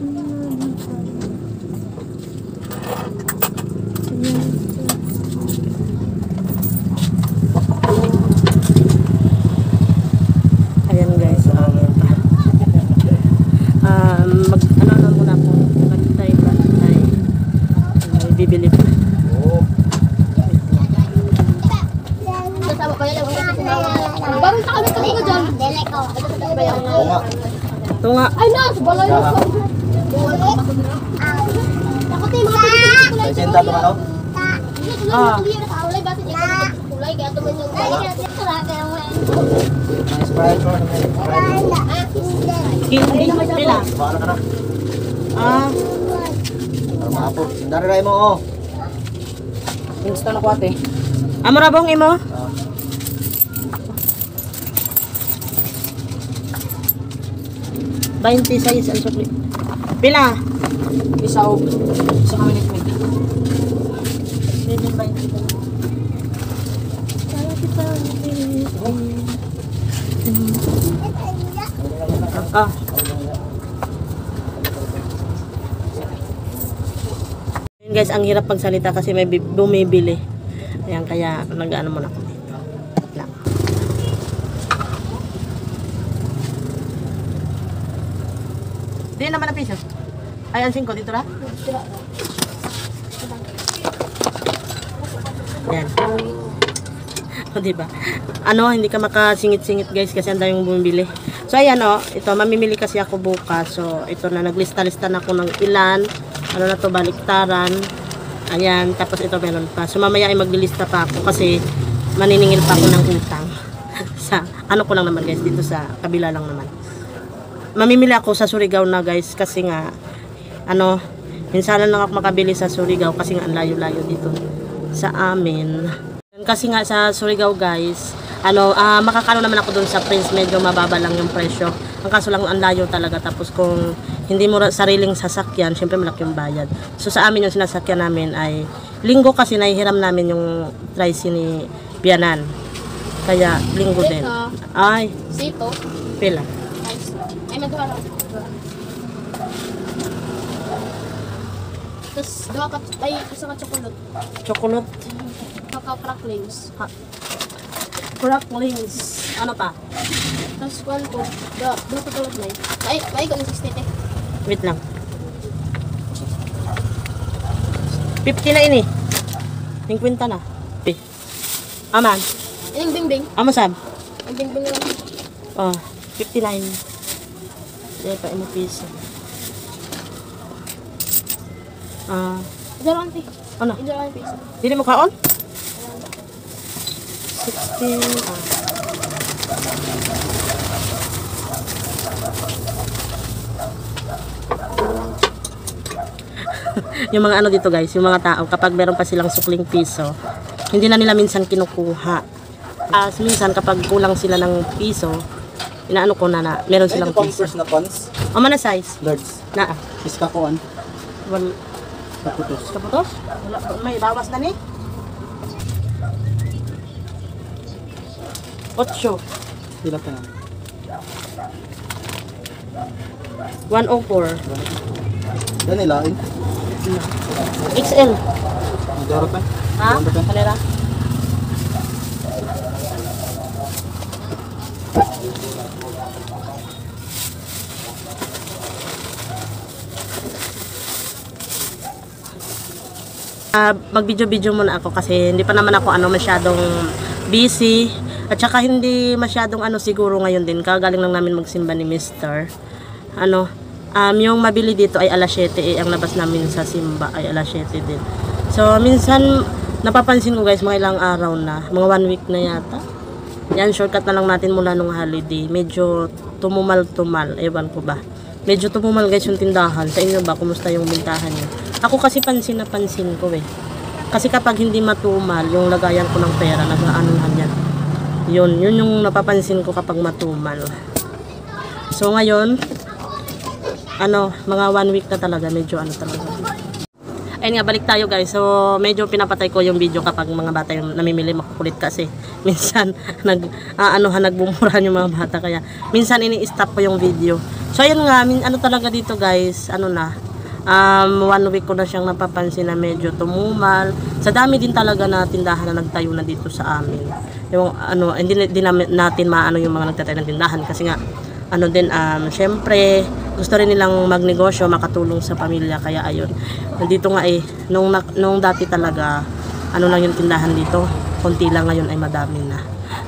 Ayan guys. Um, um, ano. Ay, nas! Balay mo senta ito ano? Ah. Hindi. Pila. Bahala ka na. Ah. Para maapot. Sindari mo oh. Insta na ko ate. Amo ra bang imo? Ah. Bainti isa ang sukli. Pila. Isa o. Isa kami ni Kwenta. Ah. Ayun guys, ang hirap pagsalita kasi may bi- bumibili. Ayan, kaya nag-ano muna ako Di naman ang piso. Ay, ang 5 dito na? Yan. O, diba? Ano, hindi ka makasingit-singit guys kasi ang daming bumibili. So, ayan o. Ito, mamimili kasi ako bukas. So, ito na, naglista-lista na ako ng ilan. Ano na to, baliktaran. Ayan, tapos ito meron pa. So, mamaya ay maglilista pa ako kasi maniningil pa ako ng utang. sa, ano ko lang naman guys, dito sa kabila lang naman mamimili ako sa Surigao na guys kasi nga ano minsan lang ako makabili sa Surigao kasi nga ang layo-layo dito sa amin. Kasi nga sa Surigao guys ano ah makakano naman ako doon sa Prince medyo mababa lang yung presyo. Ang kaso lang ang layo talaga. Tapos kung hindi mo sariling sasakyan syempre malaki yung bayad. So sa amin yung sinasakyan namin ay linggo kasi nahihiram namin yung tricy ni Bianan. Kaya linggo din. Ay Sito. pila Ay, magkano? Tapos, dua ka, ay, isa ka chocolate. chocolate Kakao cracklings. cracklings ano pa Tapos, kwan ko, dua, dua ka tulad na yun. Ay, ay, ko ng 60 eh. Wait lang. 50 na ini. 50 na. Eh. Aman. Yung bingbing. Amo sab. Ang bingbing lang. Oh, 59. Dito pa imo piso. Ah, Idaro auntie. ano? Idaro auntie. Dili mo kaon? 16. Ah. yung mga ano dito guys, yung mga tao kapag meron pa silang sukling piso, hindi na nila minsan kinukuha. As minsan kapag kulang sila ng piso, inaano ko na na meron silang piso. first na pants. O mana size? Large. Na. Iska ko an. Wal Kaputos. kaputos? Wala may bawas na ni. 8. Pila ka na. 104. Yan nilain. XL. Magdaro pa. Ha? Kanila? Ah, mag-video-video muna ako kasi hindi pa naman ako ano masyadong busy at saka hindi masyadong ano siguro ngayon din kagaling lang namin magsimba ni Mr. Ano, um, yung mabili dito ay alas 7 eh, ang labas namin sa simba ay alas 7 din. So, minsan napapansin ko guys mga ilang araw na, mga one week na yata. Yan, shortcut na lang natin mula nung holiday. Medyo tumumal-tumal, ewan ko ba. Medyo tumumal guys yung tindahan. Sa inyo ba, kumusta yung bintahan niyo? Ako kasi pansin na pansin ko eh. Kasi kapag hindi matumal, yung lagayan ko ng pera, nag-aanuhan yan. Yun, yun yung napapansin ko kapag matumal. So ngayon, ano, mga one week na talaga, medyo ano talaga. Ayun nga, balik tayo guys. So, medyo pinapatay ko yung video kapag mga bata yung namimili makukulit kasi. Minsan, nag, ah, ano, nagbumurahan yung mga bata. Kaya, minsan ini-stop ko yung video. So, ayun nga, min, ano talaga dito guys, ano na, um, one week ko na siyang napapansin na medyo tumumal. Sa dami din talaga na tindahan na nagtayo na dito sa amin. Yung ano, hindi din natin maano yung mga nagtatayo ng tindahan kasi nga ano din um syempre gusto rin nilang magnegosyo, makatulong sa pamilya kaya ayun. Nandito nga eh nung nung dati talaga ano lang yung tindahan dito, konti lang ngayon ay madami na.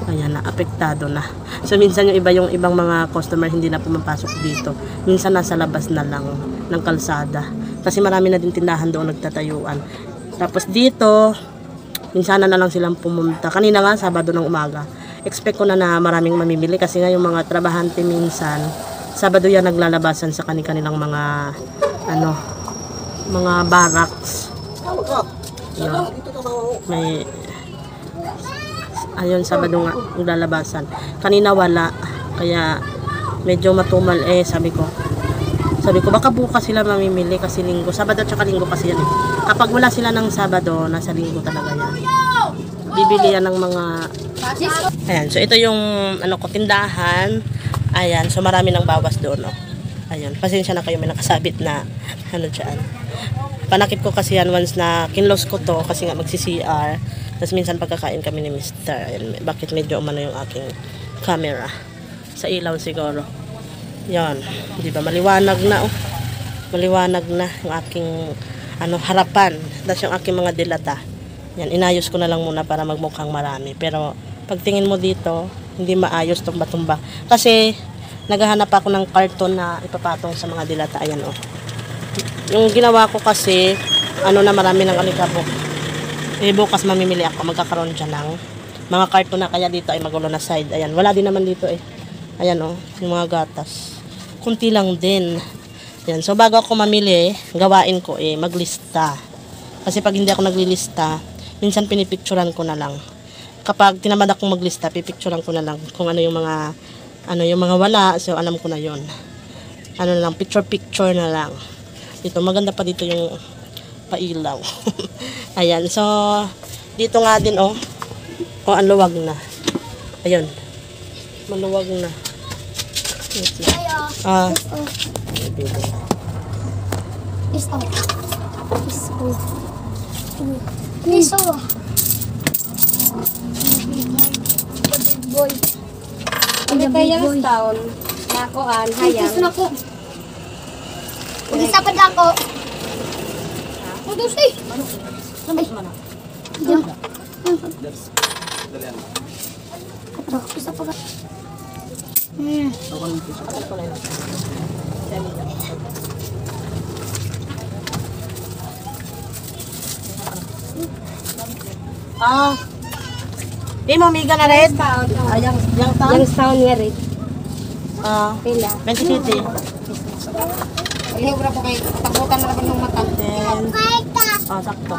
Ayan na, apektado na. So minsan yung iba yung ibang mga customer hindi na pumapasok dito. Minsan nasa labas na lang ng kalsada. Kasi marami na din tindahan doon nagtatayuan. Tapos dito, minsan na lang silang pumunta. Kanina nga, Sabado ng umaga. Expect ko na na maraming mamimili kasi nga yung mga trabahante minsan, Sabado yan naglalabasan sa kanilang mga, ano, mga barracks. Yun. May, ayun, Sabado nga, naglalabasan. Kanina wala, kaya medyo matumal eh, sabi ko. Sabi ko, baka bukas sila mamimili kasi linggo. Sabado at saka linggo kasi yan eh. Kapag wala sila ng Sabado, nasa linggo talaga yan. Bibili yan ng mga... Ayan, so ito yung ano ko, tindahan. Ayan, so marami ng bawas doon. Oh. Ayan, pasensya na kayo may nakasabit na ano dyan. Panakip ko kasi yan once na kinlos ko to kasi nga magsi-CR. Tapos minsan pagkakain kami ni Mr. Ayan, bakit medyo umano yung aking camera. Sa ilaw siguro. Yan, di ba maliwanag na oh. Maliwanag na yung aking ano harapan. Tapos yung aking mga dilata. Yan, inayos ko na lang muna para magmukhang marami. Pero pagtingin mo dito, hindi maayos tumba-tumba. Kasi naghahanap ako ng karton na ipapatong sa mga dilata. Ayan oh. Yung ginawa ko kasi, ano na marami ng alikabok. Eh bukas mamimili ako, magkakaroon dyan ng mga karton na kaya dito ay magulo na side. Ayan, wala din naman dito eh. Ayan oh, yung mga gatas. Kunti lang din. Ayan, so bago ako mamili, gawain ko eh, maglista. Kasi pag hindi ako naglilista, minsan pinipicturan ko na lang. Kapag tinamad akong maglista, pipicturan ko na lang kung ano yung mga ano yung mga wala, so alam ko na yon. Ano na lang, picture picture na lang. Dito maganda pa dito yung pailaw. Ayan, so dito nga din oh. Oh, ang luwag na. Ayun. Maluwag na. Wait. Ah, Is out. Is out. Is out. Boy. Ano kaya yung taon? Nakuan, hayang. Gusto na ko. Mag-isa pa na ako. Ang dos eh. Ay. Diyan. Kapro, isa pa ka. Hmm. Ah. Di mo miga na red. Ah, yang yang taon. Yung taon nga rin. Ah, Pila. 20 city. Inubra po kay tabutan na naman ng mata. Then, ah, sakto.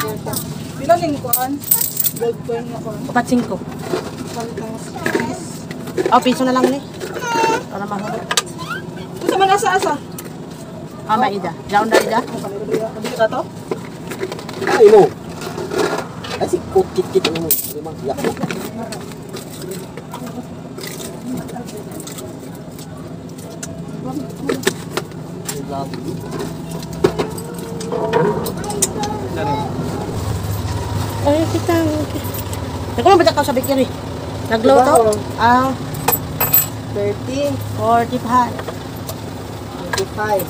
Pila lingkuan? Gold coin ako. Kapat 5. Oh, piso na lang ni. Para mahulog. Kung sa mga asa-asa? Ah, maida. Down na ida. Hindi ka to? Ay mo. Ay si kukit kit mo. Limang yak. Ay, kita. Naku mo ba ka sa bakery? Naglow to? Ah, 30, 45. 25.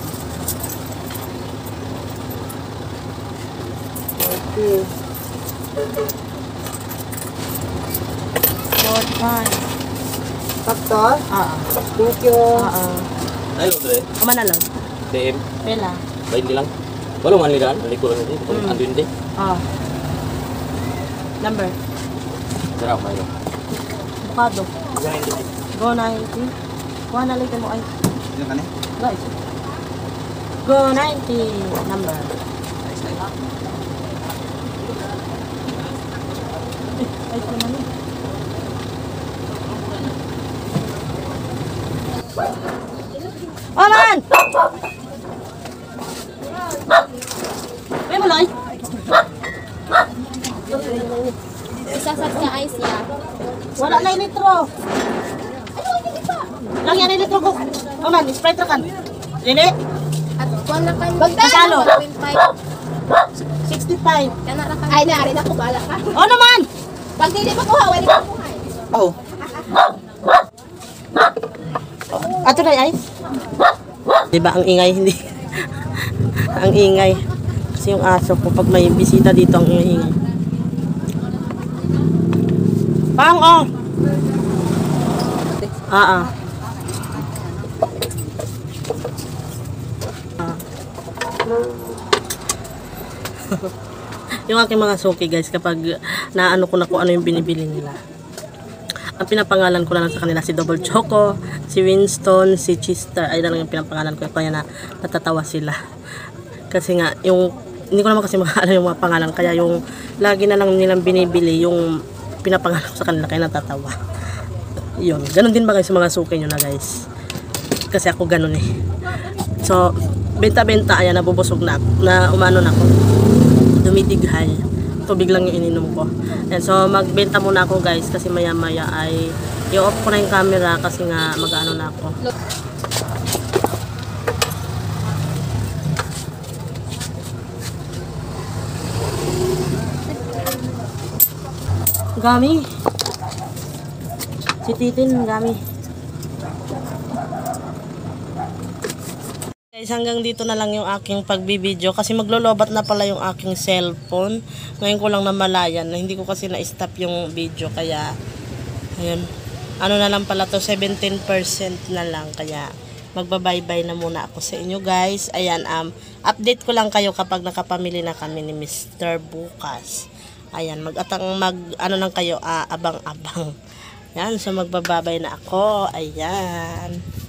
40. 45. Sakto? Ah, ah. Thank you. Ah, ah. Ay lo dre. Kumanalon. DM. Pela. Bain lang. Wala man nila. Balik ko lang din. Kung Hmm. andun din. Ah. Number. Sarap may lo. Bukado. Go 90. Kuha na lang mo ay. Yung kani? Guys. Go 90. Number. Eh, ay, Oh, ice naman yun. Oman! Ay, wala ay. Isasat ka ice niya. Wala na litro. Lang yan litro ko. Oh, Oman, sprite rakan. Lili? At kung na kayo. Magkano? 65. Kana rakan. Ay, nari na, kubala ka. O naman! Pag dili mo kuha, wala ka kuha. Oh. Ato na yung ice? Diba ang ingay? Hindi. ang ingay. Kasi yung aso ko, pag may bisita dito, ang ingay. Pang, oh! Ah. Ah. yung aking mga suki guys kapag naano ko na kung ano yung binibili nila ang pinapangalan ko na lang sa kanila si Double Choco, si Winston, si Chester. Ay na lang yung pinapangalan ko. Kaya na natatawa sila. Kasi nga, yung hindi ko naman kasi makaalam yung mga pangalan. Kaya yung lagi na lang nilang binibili yung pinapangalan ko sa kanila. Kaya natatawa. Yun. Ganon din ba kayo sa mga suki nyo na guys? Kasi ako ganon eh. So, benta-benta. Ayan, nabubusog na ako. Na umano na ako. Dumidighay tubig lang yung ininom ko. Ayan, so magbenta muna ako guys kasi maya maya ay i-off ko na yung camera kasi nga mag-ano na ako. Gami. Si Titin, gami. Guys, hanggang dito na lang yung aking pagbibideo kasi maglolobat na pala yung aking cellphone. Ngayon ko lang namalayan na hindi ko kasi na-stop yung video kaya ayun. Ano na lang pala to 17% na lang kaya magbabaybay na muna ako sa inyo guys. Ayan, um, update ko lang kayo kapag nakapamili na kami ni Mr. Bukas. Ayan, mag-atang mag ano lang kayo, ah, abang-abang. Yan, so magbababay na ako. Ayan.